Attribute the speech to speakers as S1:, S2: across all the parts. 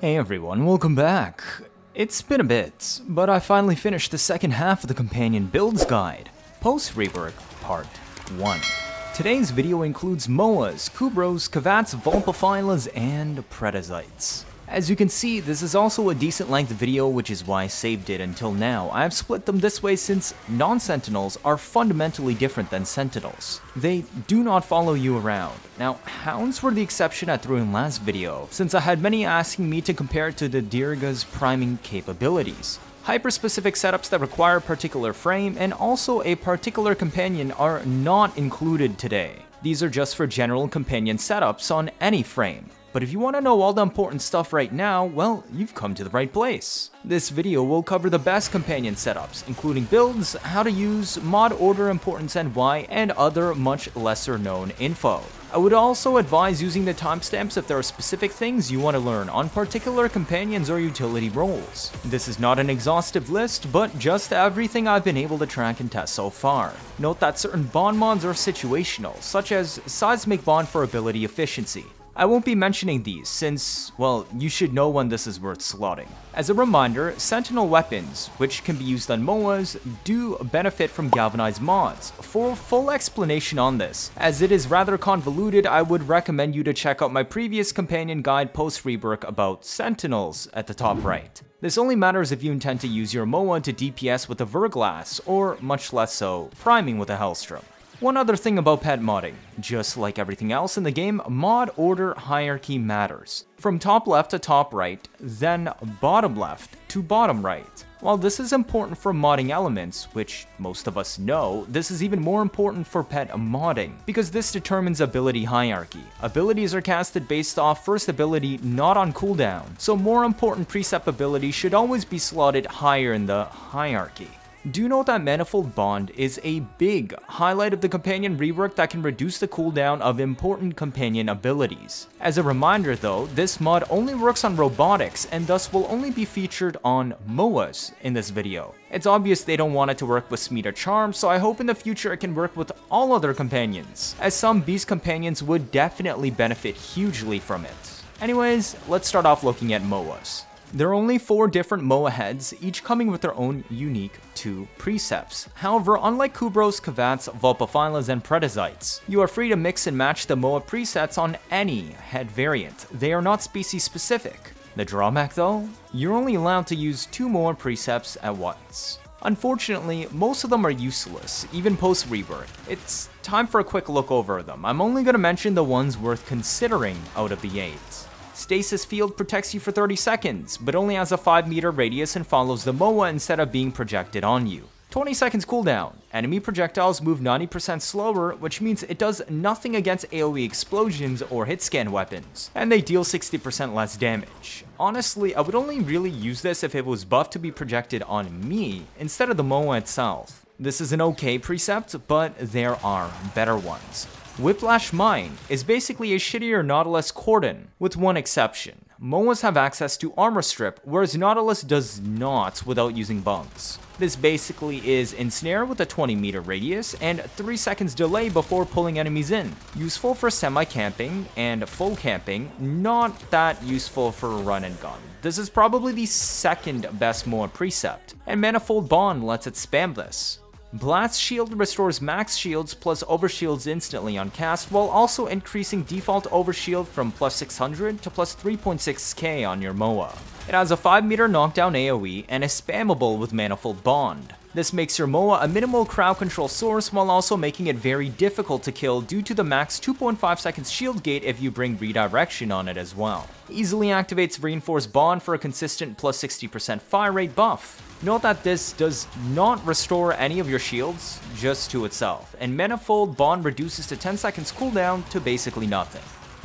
S1: Hey everyone, welcome back. It's been a bit, but I finally finished the second half of the Companion Builds Guide, Post Rework Part 1. Today's video includes MOAs, Kubrows, Kavats, Vulpaphylas, and Predasites. As you can see, this is also a decent length video, which is why I saved it until now. I have split them this way since non-sentinels are fundamentally different than sentinels. They do not follow you around. Now, hounds were the exception I threw in last video, since I had many asking me to compare it to the Dirga's priming capabilities. Hyper-specific setups that require a particular frame and also a particular companion are not included today. These are just for general companion setups on any frame. But if you want to know all the important stuff right now, well, you've come to the right place. This video will cover the best companion setups, including builds, how to use, mod order importance and why, and other much lesser known info. I would also advise using the timestamps if there are specific things you want to learn on particular companions or utility roles. This is not an exhaustive list, but just everything I've been able to track and test so far. Note that certain bond mods are situational, such as Seismic Bond for ability efficiency, I won't be mentioning these since, well, you should know when this is worth slotting. As a reminder, Sentinel weapons, which can be used on MOAs, do benefit from galvanized mods. For a full explanation on this, as it is rather convoluted, I would recommend you to check out my previous companion guide post rework about Sentinels at the top right. This only matters if you intend to use your MOA to DPS with a Verglas, or much less so, priming with a Helstrum. One other thing about pet modding, just like everything else in the game, mod order hierarchy matters. From top left to top right, then bottom left to bottom right. While this is important for modding elements, which most of us know, this is even more important for pet modding, because this determines ability hierarchy. Abilities are casted based off first ability, not on cooldown, so more important precept abilities should always be slotted higher in the hierarchy. Do note that Manifold Bond is a big highlight of the companion rework that can reduce the cooldown of important companion abilities. As a reminder though, this mod only works on robotics and thus will only be featured on MOAs in this video. It's obvious they don't want it to work with Smeeta Charm, so I hope in the future it can work with all other companions, as some beast companions would definitely benefit hugely from it. Anyways, let's start off looking at MOAs. There are only four different MOA heads, each coming with their own unique two precepts. However, unlike Kubrows, Kavats, Vulpaphylas, and Predasites, you are free to mix and match the MOA precepts on any head variant. They are not species specific. The drawback though? You're only allowed to use two more precepts at once. Unfortunately, most of them are useless, even post-rebirth. It's time for a quick look over them. I'm only going to mention the ones worth considering out of the 8. Stasis Field protects you for 30 seconds, but only has a 5 meter radius and follows the MOA instead of being projected on you. 20 seconds cooldown. Enemy projectiles move 90% slower, which means it does nothing against AoE explosions or hit scan weapons, and they deal 60% less damage. Honestly, I would only really use this if it was buffed to be projected on me instead of the MOA itself. This is an okay precept, but there are better ones. Whiplash Mine is basically a shittier Nautilus Cordon, with one exception. MOAs have access to Armor Strip, whereas Nautilus does not without using bunks. This basically is Ensnare with a 20 meter radius and 3 seconds delay before pulling enemies in. Useful for semi-camping and full camping, not that useful for run and gun. This is probably the second best MOA precept, and Manifold Bond lets it spam this. Blast Shield restores max shields plus overshields instantly on cast, while also increasing default overshield from plus 600 to plus 3.6k on your MOA. It has a 5 meter knockdown AoE and is spammable with Manifold Bond. This makes your MOA a minimal crowd control source while also making it very difficult to kill due to the max 2.5 seconds shield gate if you bring redirection on it as well. Easily activates Reinforced Bond for a consistent plus 60% fire rate buff. Note that this does not restore any of your shields, just to itself, and Manifold Bond reduces the 10 seconds cooldown to basically nothing.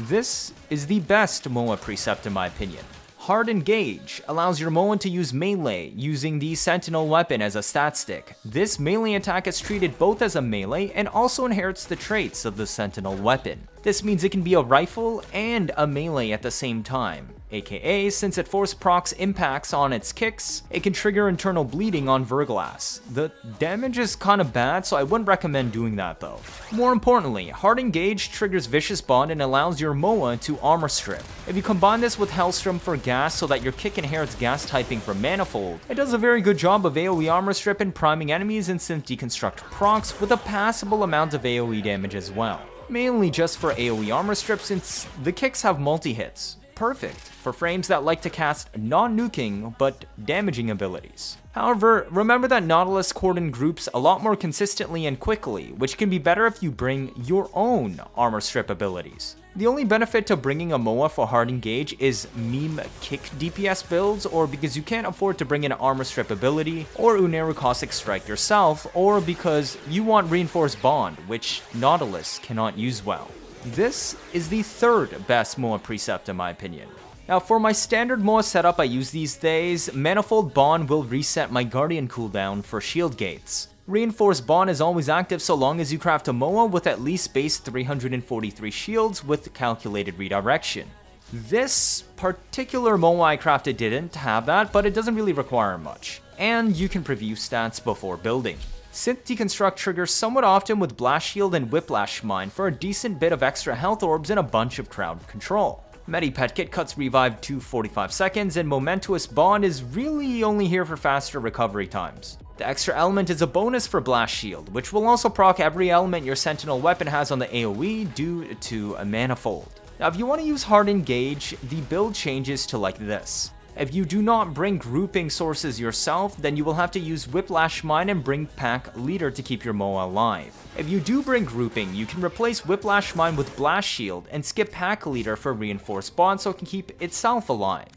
S1: This is the best MOA precept in my opinion. Hard Engage allows your Moan to use melee using the Sentinel weapon as a stat stick. This melee attack is treated both as a melee and also inherits the traits of the Sentinel weapon. This means it can be a rifle and a melee at the same time. Aka since it force procs impacts on its kicks, it can trigger internal bleeding on Verglas. The damage is kinda bad, so I wouldn't recommend doing that though. More importantly, Hard Engage triggers Vicious Bond and allows your Moa to armor strip. If you combine this with Helstrum for gas so that your kick inherits gas typing from Manifold, it does a very good job of AoE armor strip and priming enemies and synth deconstruct procs with a passable amount of AoE damage as well. Mainly just for AoE armor strip since the kicks have multi-hits. Perfect for frames that like to cast non-nuking but damaging abilities. However, remember that Nautilus cordon groups a lot more consistently and quickly, which can be better if you bring your own armor strip abilities. The only benefit to bringing a MOA for hard engage is meme kick DPS builds, or because you can't afford to bring an armor strip ability, or Unairu Caustic Strike yourself, or because you want reinforced bond, which Nautilus cannot use well. This is the third best MOA precept in my opinion. Now for my standard MOA setup I use these days, Manifold Bond will reset my Guardian cooldown for shield gates. Reinforced Bond is always active so long as you craft a MOA with at least base 343 shields with calculated redirection. This particular MOA I crafted didn't have that, but it doesn't really require much. And you can preview stats before building. Synth Deconstruct triggers somewhat often with Blast Shield and Whiplash Mine for a decent bit of extra health orbs and a bunch of crowd control. Medi Pet Kit cuts revive to 45 seconds, and Momentous Bond is really only here for faster recovery times. The extra element is a bonus for Blast Shield, which will also proc every element your Sentinel weapon has on the AoE due to a Manifold. Now if you want to use Hard Engage, the build changes to like this. If you do not bring grouping sources yourself, then you will have to use Whiplash Mine and bring Pack Leader to keep your MOA alive. If you do bring grouping, you can replace Whiplash Mine with Blast Shield and skip Pack Leader for Reinforced Bond so it can keep itself alive.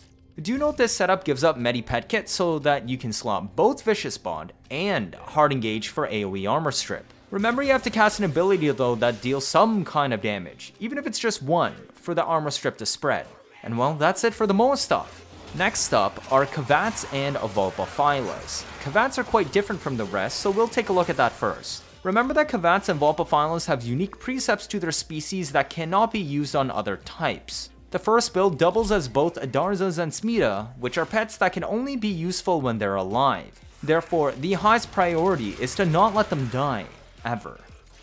S1: Do note this setup gives up Medi Pet Kit so that you can slot both Vicious Bond and Hard Engage for AoE Armor Strip. Remember you have to cast an ability though that deals some kind of damage, even if it's just one, for the Armor Strip to spread. And well, that's it for the MOA stuff. Next up are Kavats and Vulpaphylas. Kavats are quite different from the rest, so we'll take a look at that first. Remember that Kavats and Vulpaphylas have unique precepts to their species that cannot be used on other types. The first build doubles as both Darzas and Smeeta, which are pets that can only be useful when they're alive. Therefore, the highest priority is to not let them die, ever.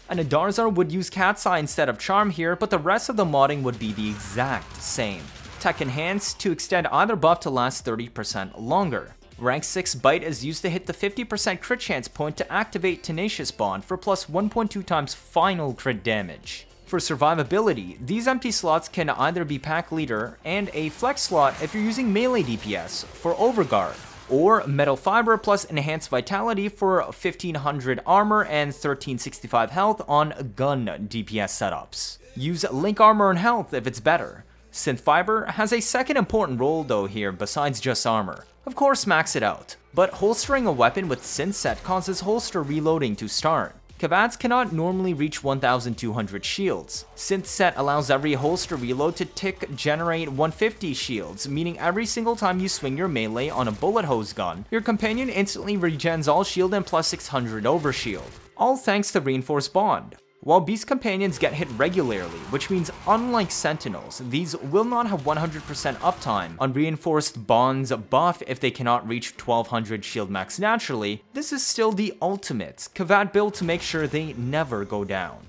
S1: An Adarza would use Cat's Eye instead of Charm here, but the rest of the modding would be the exact same. Tech Enhance to extend either buff to last 30% longer. Rank 6 Bite is used to hit the 50% crit chance point to activate Tenacious Bond for plus 1.2 times final crit damage. For survivability, these empty slots can either be Pack Leader and a flex slot if you're using melee DPS for Overguard, or Metal Fiber plus Enhanced Vitality for 1500 armor and 1365 health on gun DPS setups. Use Link Armor and Health if it's better. Synth Fiber has a second important role though here besides just armor. Of course max it out, but holstering a weapon with Synth Set causes holster reloading to start. Kavats cannot normally reach 1200 shields. Synth Set allows every holster reload to tick generate 150 shields, meaning every single time you swing your melee on a bullet hose gun, your companion instantly regens all shield and plus 600 overshield. All thanks to Reinforced Bond. While Beast Companions get hit regularly, which means unlike Sentinels, these will not have 100% uptime on Reinforced Bond's buff if they cannot reach 1200 shield max naturally, this is still the ultimate Kavat build to make sure they never go down.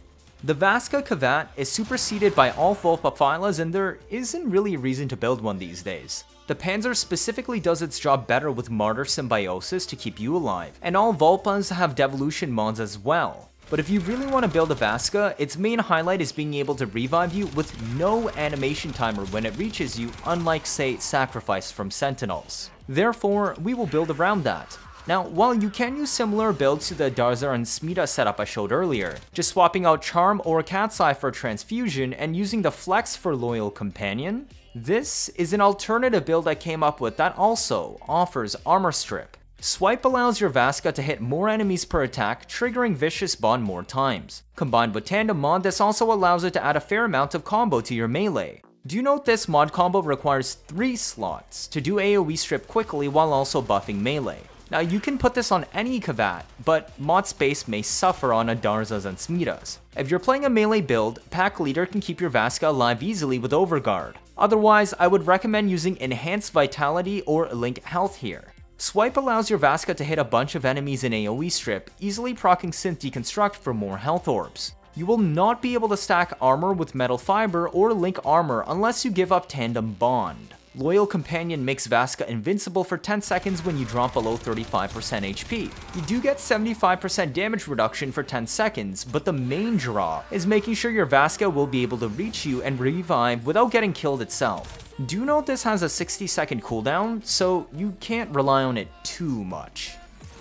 S1: The Vasca Kavat is superseded by all Vulpaphylas and there isn't really a reason to build one these days. The Panzer specifically does its job better with Martyr Symbiosis to keep you alive, and all Vulpas have devolution mods as well. But if you really want to build a Vasca, its main highlight is being able to revive you with no animation timer when it reaches you, unlike say Sacrifice from Sentinels. Therefore, we will build around that. Now, while you can use similar builds to the Darzar and Smeeta setup I showed earlier, just swapping out Charm or Cat's Eye for Transfusion and using the Flex for Loyal Companion, this is an alternative build I came up with that also offers Armor Strip. Swipe allows your Vasca to hit more enemies per attack, triggering Vicious Bond more times. Combined with Tandem Mod, this also allows it to add a fair amount of combo to your melee. Do note this mod combo requires 3 slots to do AoE strip quickly while also buffing melee. Now you can put this on any Kavat, but mod space may suffer on Adarzas and Smeetas. If you're playing a melee build, Pack Leader can keep your Vasca alive easily with Overguard. Otherwise, I would recommend using Enhanced Vitality or Link Health here. Swipe allows your Vasca to hit a bunch of enemies in AoE strip, easily proccing Synth Deconstruct for more health orbs. You will not be able to stack armor with Metal Fiber or Link Armor unless you give up Tandem Bond. Loyal Companion makes Vasca invincible for 10 seconds when you drop below 35% HP. You do get 75% damage reduction for 10 seconds, but the main draw is making sure your Vasca will be able to reach you and revive without getting killed itself. Do note this has a 60 second cooldown, so you can't rely on it too much.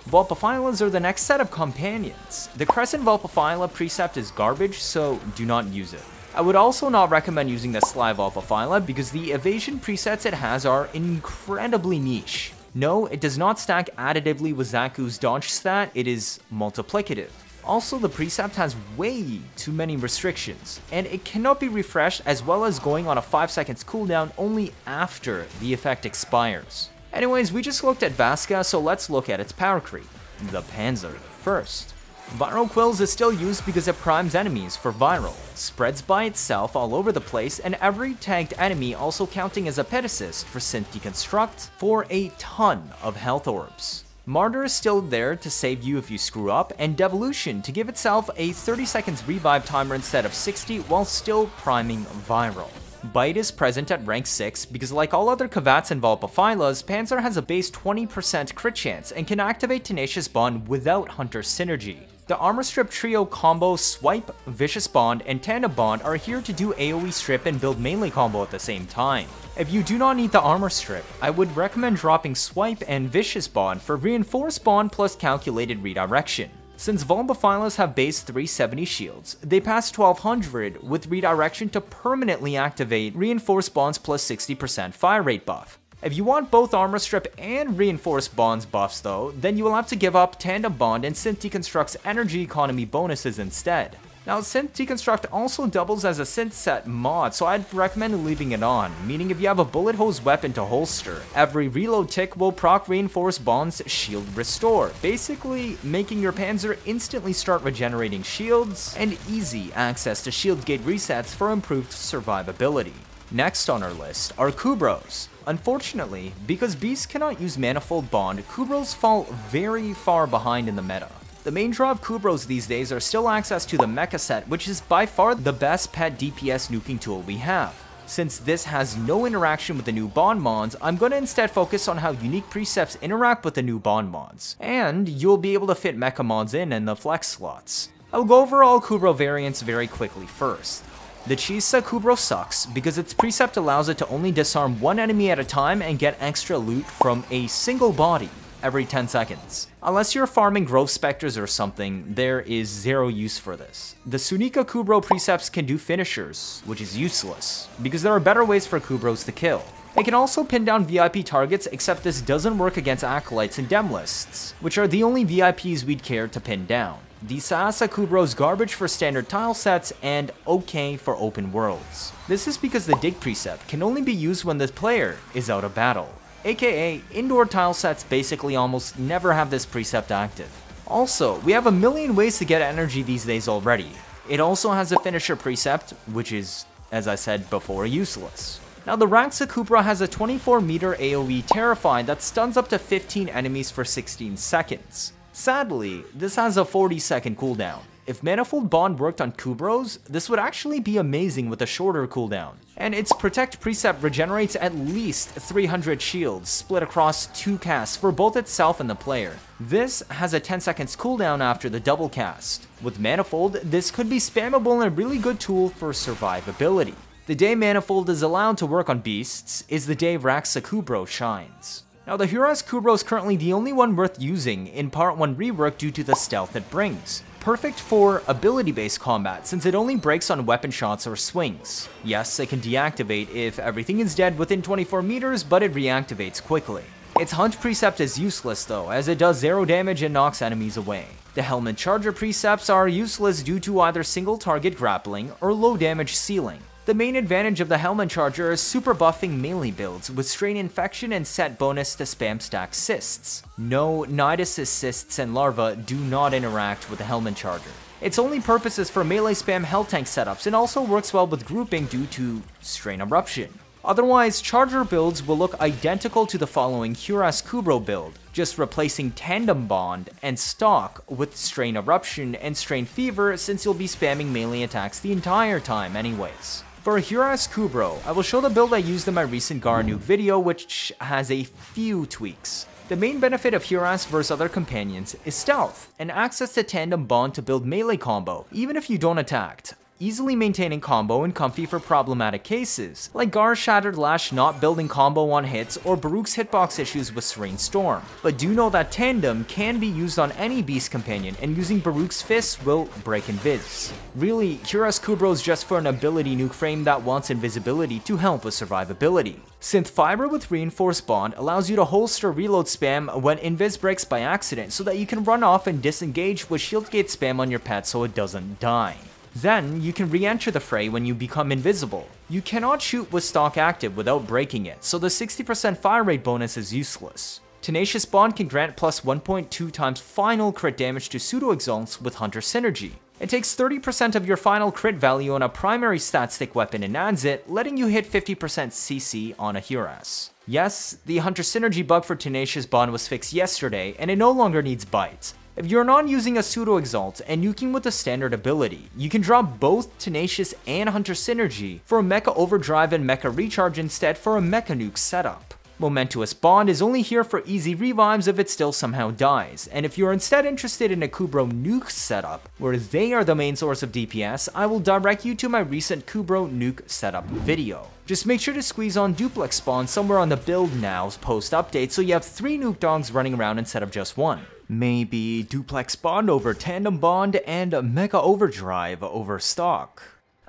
S1: Vulpaphylas are the next set of companions. The Crescent Vulpaphyla precept is garbage, so do not use it. I would also not recommend using the Sly Vulpaphyla because the evasion precepts it has are incredibly niche. No, it does not stack additively with Xaku's dodge stat, it is multiplicative. Also, the precept has way too many restrictions, and it cannot be refreshed as well as going on a 5 seconds cooldown only after the effect expires. Anyways, we just looked at Vasca, so let's look at its power creep. The Panzer first. Viral Quills is still used because it primes enemies for viral, spreads by itself all over the place, and every tagged enemy also counting as a pet assist for Synth Deconstruct for a ton of health orbs. Martyr is still there to save you if you screw up, and Devolution to give itself a 30 seconds revive timer instead of 60 while still priming viral. Bite is present at rank 6 because like all other Kavats and Vulpaphylas, Panzer has a base 20% crit chance and can activate Tenacious Bond without Hunter synergy. The Armor Strip Trio combo Swipe, Vicious Bond, and Tandem Bond are here to do AoE Strip and build melee combo at the same time. If you do not need the Armor Strip, I would recommend dropping Swipe and Vicious Bond for Reinforced Bond plus Calculated Redirection. Since Vulpaphylas have base 370 shields, they pass 1200 with redirection to permanently activate Reinforced Bonds plus 60% fire rate buff. If you want both Armor Strip and Reinforced Bonds buffs though, then you will have to give up Tandem Bond and Synth Deconstruct's energy economy bonuses instead. Now, Synth Deconstruct also doubles as a synth set mod, so I'd recommend leaving it on, meaning if you have a bullet hose weapon to holster, every reload tick will proc Reinforced Bond's Shield Restore, basically making your Panzer instantly start regenerating shields, and easy access to shield gate resets for improved survivability. Next on our list are Kubrows. Unfortunately, because beasts cannot use Manifold Bond, Kubrows fall very far behind in the meta. The main draw of Kubrows these days are still access to the Mecha set, which is by far the best pet DPS nuking tool we have. Since this has no interaction with the new Bond mods, I'm going to instead focus on how unique precepts interact with the new Bond mods, and you'll be able to fit Mecha mods in in the flex slots. I'll go over all Kubrow variants very quickly first. The Chesa Kubrow sucks because its precept allows it to only disarm one enemy at a time and get extra loot from a single body every 10 seconds. Unless you're farming Growth Spectres or something, there is zero use for this. The Sunika Kubrow precepts can do finishers, which is useless, because there are better ways for Kubrows to kill. It can also pin down VIP targets, except this doesn't work against Acolytes and Demolysts, which are the only VIPs we'd care to pin down. The Sahasa Kubrow's garbage for standard tile sets and okay for open worlds. This is because the dig precept can only be used when the player is out of battle, aka indoor tile sets basically almost never have this precept active. Also, we have a million ways to get energy these days already. It also has a finisher precept, which is, as I said before, useless. Now the Raksa Kubrow has a 24 meter AoE Terrify that stuns up to 15 enemies for 16 seconds. Sadly, this has a 40 second cooldown. If Manifold Bond worked on Kubrows, this would actually be amazing with a shorter cooldown. And its Protect Precept regenerates at least 300 shields split across two casts for both itself and the player. This has a 10 seconds cooldown after the double cast. With Manifold, this could be spammable and a really good tool for survivability. The day Manifold is allowed to work on beasts is the day Raksa Kubrow shines. Now the Huras Kubrow is currently the only one worth using in Part 1 rework due to the stealth it brings. Perfect for ability-based combat since it only breaks on weapon shots or swings. Yes, it can deactivate if everything is dead within 24 meters, but it reactivates quickly. Its Hunt Precept is useless though, as it does zero damage and knocks enemies away. The Helminth Charger Precepts are useless due to either single target grappling or low damage ceiling. The main advantage of the Helminth Charger is super buffing melee builds with Strain Infection and set bonus to spam stack cysts. No, Nidus cysts and Larva do not interact with the Helminth Charger. Its only purpose is for melee spam Hell Tank setups and also works well with grouping due to Strain Eruption. Otherwise, Charger builds will look identical to the following Huras Kubrow build, just replacing Tandem Bond and Stock with Strain Eruption and Strain Fever since you'll be spamming melee attacks the entire time anyways. For Huras Kubrow, I will show the build I used in my recent Garanuk video which has a few tweaks. The main benefit of Huras versus other companions is stealth, and access to Tandem Bond to build melee combo, even if you don't attack easily maintaining combo and comfy for problematic cases, like Gar's Shattered Lash not building combo on hits or Baruuk's hitbox issues with Serene Storm. But do know that Tandem can be used on any Beast Companion, and using Baruuk's Fists will break Invis. Really, Huras Kubrow is just for an ability nuke frame that wants invisibility to help with survivability. Synth Fiber with Reinforced Bond allows you to holster reload spam when Invis breaks by accident so that you can run off and disengage with shield gate spam on your pet so it doesn't die. Then, you can re-enter the fray when you become invisible. You cannot shoot with stock active without breaking it, so the 60% fire rate bonus is useless. Tenacious Bond can grant plus 1.2 times final crit damage to pseudo exalts with Hunter Synergy. It takes 30% of your final crit value on a primary stat stick weapon and adds it, letting you hit 50% CC on a Huras. Yes, the Hunter Synergy bug for Tenacious Bond was fixed yesterday, and it no longer needs bites. If you're not using a Pseudo Exalt and nuking with a standard ability, you can drop both Tenacious and Hunter Synergy for a Mecha Overdrive and Mecha Recharge instead for a Mecha Nuke setup. Momentous Bond is only here for easy revives if it still somehow dies, and if you're instead interested in a Kubrow Nuke setup, where they are the main source of DPS, I will direct you to my recent Kubrow Nuke setup video. Just make sure to squeeze on Duplex Spawn somewhere on the build now's post update so you have 3 Nuke Dogs running around instead of just one. Maybe Duplex Bond over Tandem Bond and Mecha Overdrive over Stock.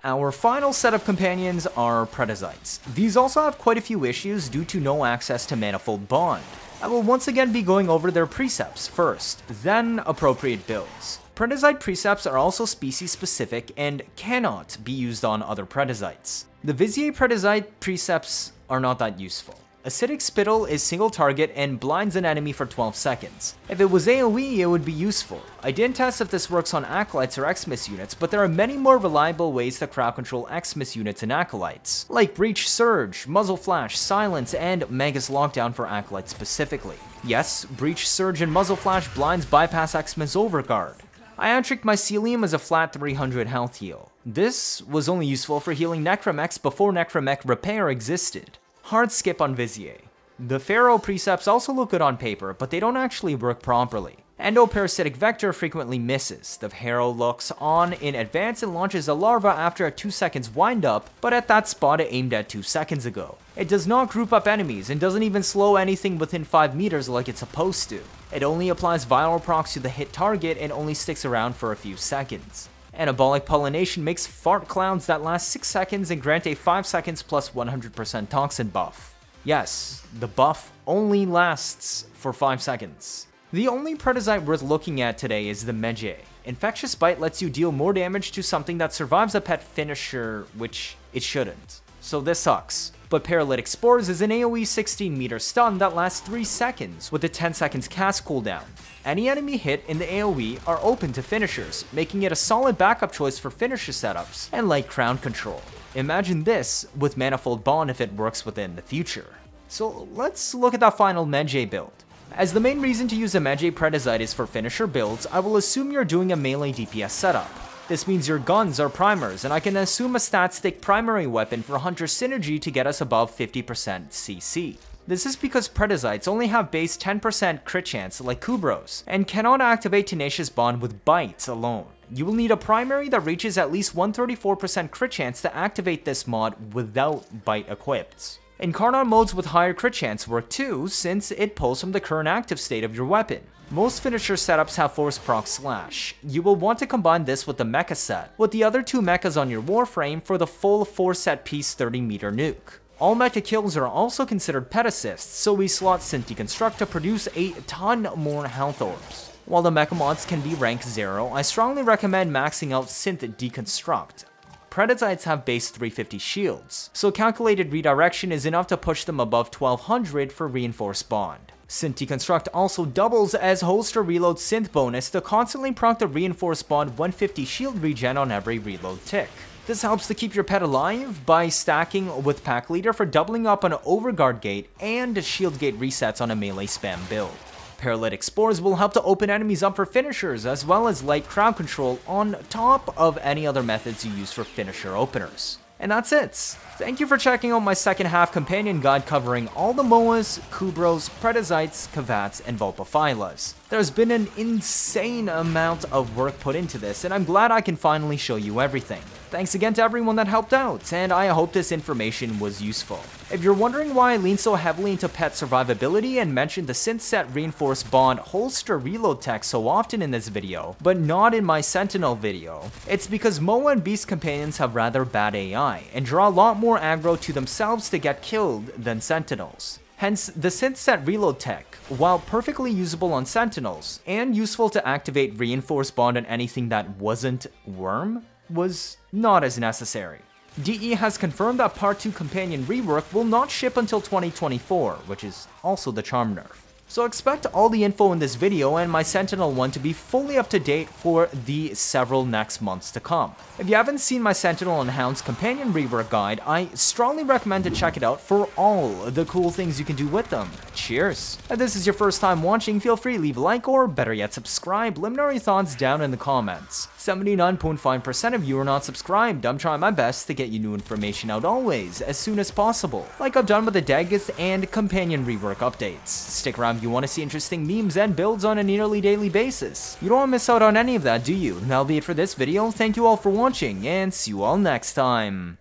S1: Our final set of companions are Predasites. These also have quite a few issues due to no access to Manifold Bond. I will once again be going over their precepts first, then appropriate builds. Predasite precepts are also species specific and cannot be used on other Predasites. The Vizier Predasite precepts are not that useful. Acidic Spittle is single target and blinds an enemy for 12 seconds. If it was AoE, it would be useful. I didn't test if this works on Acolytes or Eximus units, but there are many more reliable ways to crowd control Eximus units and Acolytes, like Breach Surge, Muzzle Flash, Silence, and Magus Lockdown for Acolytes specifically. Yes, Breach Surge and Muzzle Flash blinds bypass Eximus Overguard. Iatric Mycelium is a flat 300 health heal. This was only useful for healing Necromechs before Necromech Repair existed. Hard skip on Vizier. The Pharaoh precepts also look good on paper, but they don't actually work properly. Endoparasitic Vector frequently misses. The Pharaoh looks on in advance and launches a larva after a 2 seconds wind up, but at that spot it aimed at 2 seconds ago. It does not group up enemies and doesn't even slow anything within 5 meters like it's supposed to. It only applies viral procs to the hit target and only sticks around for a few seconds. Anabolic pollination makes fart clowns that last 6 seconds and grant a 5 seconds plus 100% toxin buff. Yes, the buff only lasts for 5 seconds. The only Predasite worth looking at today is the Medjay. Infectious Bite lets you deal more damage to something that survives a pet finisher, which it shouldn't. So this sucks. But Paralytic Spores is an AoE 16 meter stun that lasts 3 seconds with a 10 seconds cast cooldown. Any enemy hit in the AoE are open to finishers, making it a solid backup choice for finisher setups and light crown control. Imagine this with Manifold Bond if it works within the future. So let's look at that final Medjay build. As the main reason to use a Medjay Predasite is for finisher builds, I will assume you're doing a melee DPS setup. This means your guns are primers, and I can assume a stat stick primary weapon for Hunter Synergy to get us above 50% CC. This is because Predasites only have base 10% crit chance like Kubrows, and cannot activate Tenacious Bond with Bites alone. You will need a primary that reaches at least 134% crit chance to activate this mod without Bite equipped. Incarnon modes with higher crit chance work too, since it pulls from the current active state of your weapon. Most finisher setups have Force Proc Slash. You will want to combine this with the Mecha set, with the other two mechas on your Warframe for the full 4 set piece 30 meter nuke. All mecha kills are also considered pet assists, so we slot Synth Deconstruct to produce a ton more health orbs. While the mecha mods can be rank 0, I strongly recommend maxing out Synth Deconstruct. Predasites have base 350 shields, so calculated redirection is enough to push them above 1200 for reinforced bond. Synth Deconstruct also doubles as holster reload synth bonus to constantly proc the reinforced bond 150 shield regen on every reload tick. This helps to keep your pet alive by stacking with Pack Leader for doubling up on Overguard Gate and Shield Gate resets on a melee spam build. Paralytic Spores will help to open enemies up for finishers, as well as light crowd control on top of any other methods you use for finisher openers. And that's it. Thank you for checking out my second half companion guide covering all the Moas, Kubrows, Predasites, Kavats, and Vulpaphylas. There's been an insane amount of work put into this, and I'm glad I can finally show you everything. Thanks again to everyone that helped out, and I hope this information was useful. If you're wondering why I lean so heavily into pet survivability and mentioned the Synthset Reinforced Bond holster reload tech so often in this video, but not in my Sentinel video, it's because Moa and Beast Companions have rather bad AI, and draw a lot more aggro to themselves to get killed than Sentinels. Hence, the Synthset reload tech, while perfectly usable on Sentinels, and useful to activate Reinforced Bond on anything that wasn't Worm, was not as necessary. DE has confirmed that Part 2 Companion rework will not ship until 2024, which is also the Charm nerf. So expect all the info in this video and my Sentinel one to be fully up to date for the several next months to come. If you haven't seen my Sentinel and Hounds companion rework guide, I strongly recommend to check it out for all the cool things you can do with them. Cheers! If this is your first time watching, feel free to leave a like or better yet subscribe, your thoughts down in the comments. 79.5% of you are not subscribed, I'm trying my best to get you new information out always, as soon as possible, like I've done with the Dagath and companion rework updates. Stick around you want to see interesting memes and builds on a nearly daily basis. You don't want to miss out on any of that, do you? That'll be it for this video, thank you all for watching, and see you all next time.